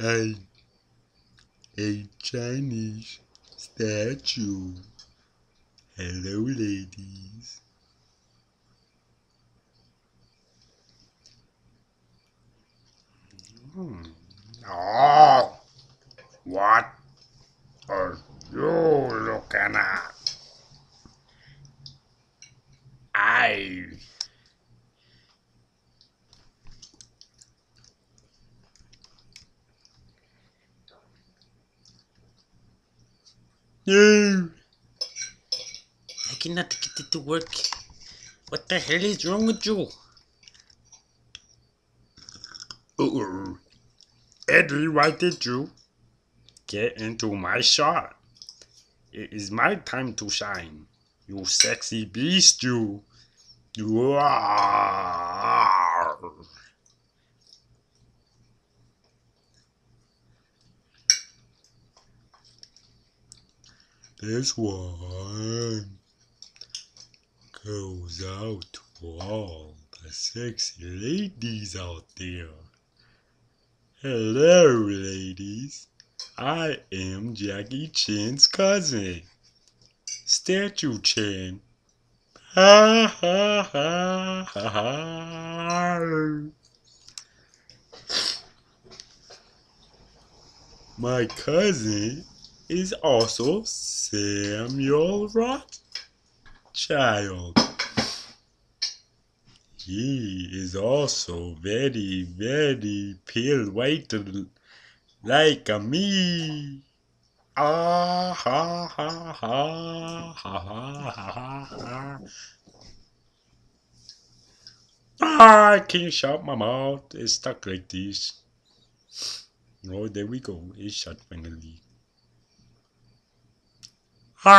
a, a Chinese statue. Hello, ladies. Hmm. Oh, what are you looking at? I. No. I cannot get it to work. What the hell is wrong with you? Uh-oh. Eddie, why did you get into my shot? It is my time to shine. You sexy beast, you. You are. This one goes out to all the sexy ladies out there. Hello, ladies. I am Jackie Chan's cousin, Statue Chan. Ha ha ha ha ha. My cousin is also Samuel Rothschild. He is also very, very pale white like a me. Ah ha ha ha ha ha ha ha. I can't shut my mouth. It's stuck like this. Oh, there we go. It's shut finally. You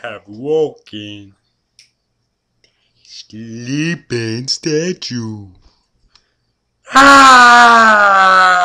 have woken sleeping statue. Ah!